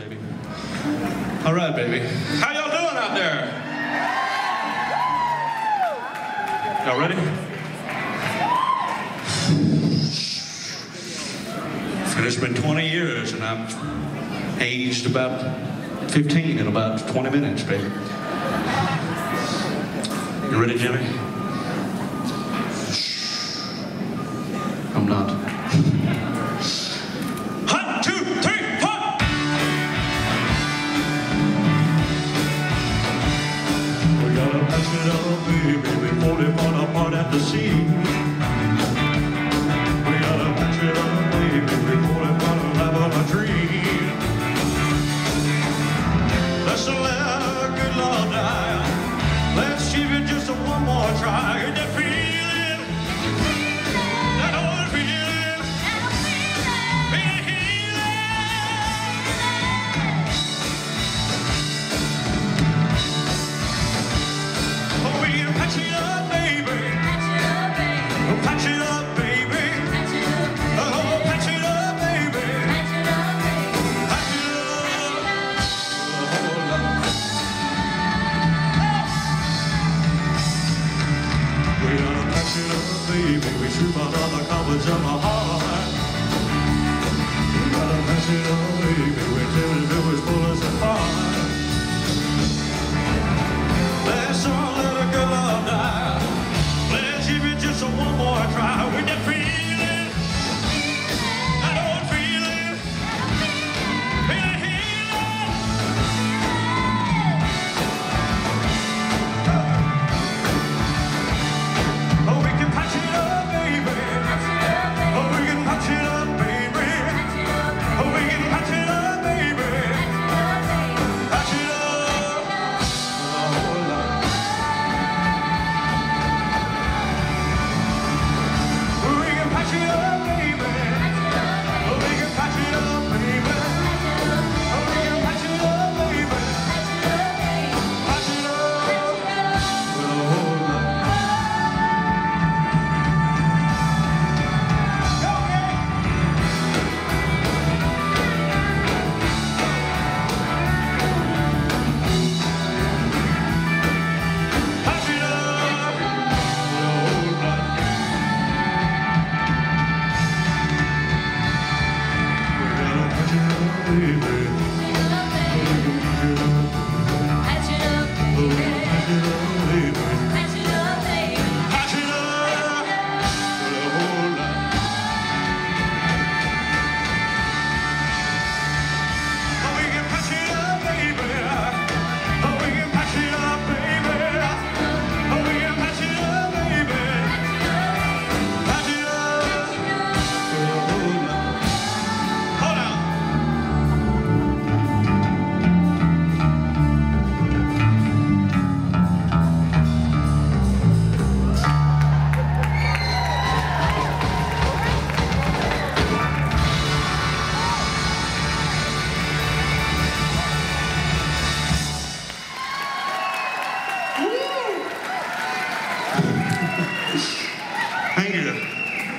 baby. All right, baby. How y'all doing out there? Y'all ready? It's been 20 years, and I've aged about 15 in about 20 minutes, baby. You ready, Jimmy? could ever be. Baby, falling apart at the seams. to my mother, coming to my heart. Got a message you.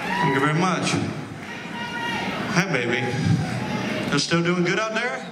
Thank you very much. Hi, baby. You're still doing good out there?